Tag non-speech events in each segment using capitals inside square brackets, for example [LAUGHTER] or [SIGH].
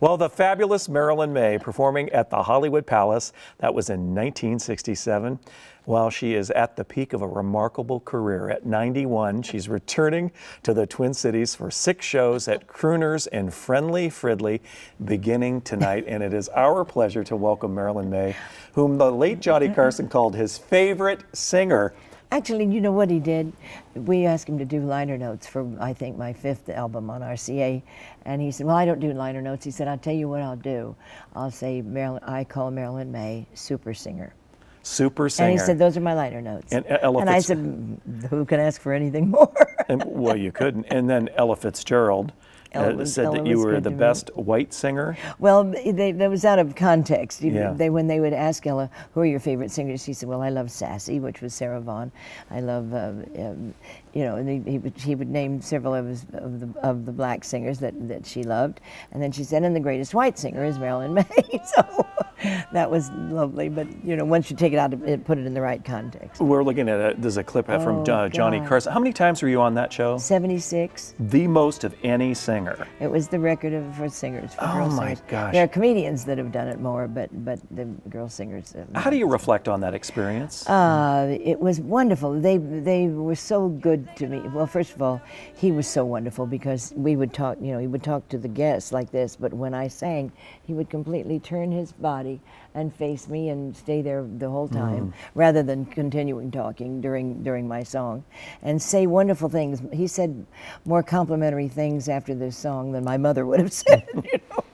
Well, the fabulous Marilyn Maye performing at the Hollywood Palace. That was in 1967. While she is at the peak of a remarkable career at 91, she's returning to the Twin Cities for six shows at Crooners and Friendly Fridley beginning tonight. and it is our pleasure to welcome Marilyn Maye, whom the late Johnny Carson called his favorite singer. Actually, you know what he did? We asked him to do liner notes for, I think, my fifth album on RCA. And he said, Well, I don't do liner notes. He said, I'll tell you what I'll do. I'll say, Marilyn, I call Marilyn Maye super singer. Super singer. And he said, Those are my liner notes. And, uh, Ella and I said, "Mm, Who can ask for anything [LAUGHS] more? and, well, you couldn't. And then Ella Fitzgerald uh, said Ella that you were the best white singer. Well, they, that was out of context. You- Yeah. They, when they would ask Ella, who are your favorite singers? She said, well, I love Sassy, which was Sarah Vaughan. I love, uh, um, you know, and he, he, would, he would name several of, his, of, the, of the black singers that, that she loved. And then she said, and the greatest white singer is Marilyn Maye. [LAUGHS] so [LAUGHS] that was lovely. But, you know, once you take it out, it, put it in the right context. We're looking at a, there's a clip from Oh, uh, Johnny Carson. How many times were you on that show? 76. The most of any singer. It was the record of for singers. For Oh, girl my singers. gosh. There are comedians that have done it more, but but the girl singers. uh, How do you reflect on that experience? Uh, it was wonderful. They they were so good to me. Well, first of all, he was so wonderful because we would talk. You know, he would talk to the guests like this, but when I sang, he would completely turn his body and face me and stay there the whole time, rather than continuing talking during during my song, and say wonderful things. He said more complimentary things after this song than my mother would have [LAUGHS] said. You know,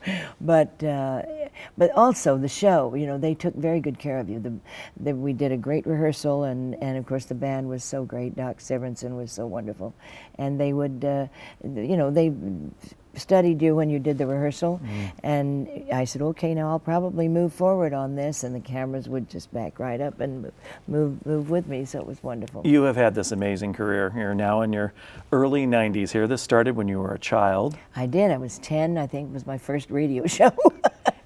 but uh, but also the show. You know, they took very good care of you. The, the, we did a great rehearsal, and, and of course the band was so great. Doc Severinsen was so wonderful, and they would, uh, you know, they studied you when you did the rehearsal, and I said, okay, now I'll probably move forward on this, and the cameras would just back right up and move move, with me. So it was wonderful. you have had this amazing career. You're now in your early 90s here. This started when you were a child, I did. I was ten. I think was my first radio [LAUGHS] show.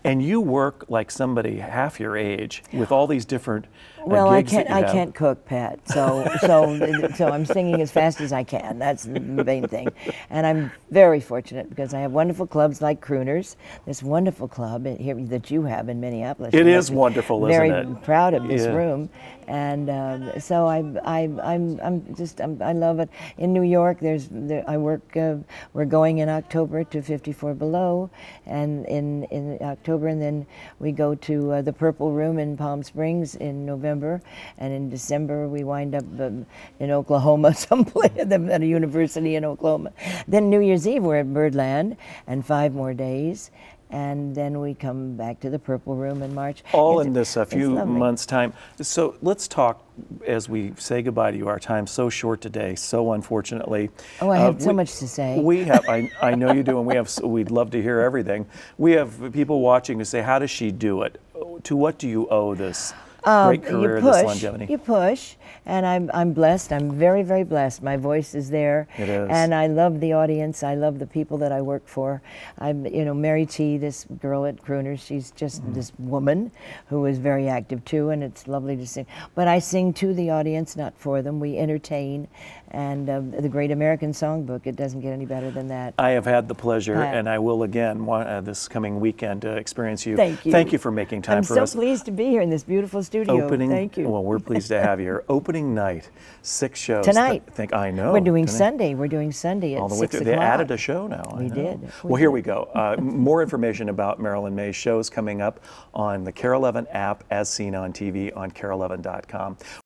And you work like somebody half your age with all these different uh, Well, I can't. I can't cook, Pat. So, so, [LAUGHS] so I'm singing as fast as I can. That's the main thing, and I'm very fortunate because I have wonderful clubs like Crooners. This wonderful club here that you have in Minneapolis. It is wonderful, isn't very it? proud of this Yeah. room, and um, so I, I, I'm, I'm just, I'm, I love it. In New York, there's, there, I work. Uh, we're going in October to 54 Below, and in in October, and then we go to uh, the Purple Room in Palm Springs in November, and in December we wind up um, in Oklahoma, [LAUGHS] someplace [LAUGHS] at a university in Oklahoma. Then New Year's Eve we're at Birdland, and five more days. And then we come back to the Purple Room in March. all It's- in this a few months' time. So let's talk as we say goodbye to you. Our time's so short today, so unfortunately. Oh, I Uh, have so we- much to say. We have, I, I know you do, and we have. We'd love to hear everything. We have people watching who say, "How does she do it? To what do you owe this great Um, career, you push, this longevity?" You push, and I'm, I'm blessed. I'm very, very blessed. My voice is there. It is. And I love the audience. I love the people that I work for. I'm, you know, Mary T, this girl at Crooners, she's just Mm-hmm. this woman who is very active too, and it's lovely to sing. But I sing to the audience, not for them. We entertain. And um, the Great American Songbook, it doesn't get any better than that. I have had the pleasure, Hi. and I will again uh, this coming weekend to experience you. Thank you. Thank you for making time I'm for so us. pleased to be here in this beautiful studio. Opening. Thank you. Well, we're pleased to have you here. [LAUGHS] Opening night, six shows. Tonight. I think I know. We're doing tonight. Sunday. We're doing Sunday at all the way six through. o'clock. They added a show now. We did. We well, here did. we go. Uh, [LAUGHS] more information about Marilyn Maye's shows coming up on the KARE 11 app, as seen on TV on kare11.com.